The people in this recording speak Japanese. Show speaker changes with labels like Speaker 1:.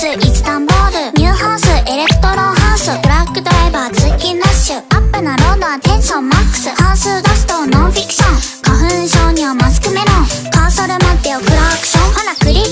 Speaker 1: ス1ボールニューハウスエレクトロハウスブラックドライバー通勤ラッシュアップなロードはテンションマックス半数ダストノンフィクション。花粉症にはマスクメロン。カーソル待ってよクラクション。ほなクリッ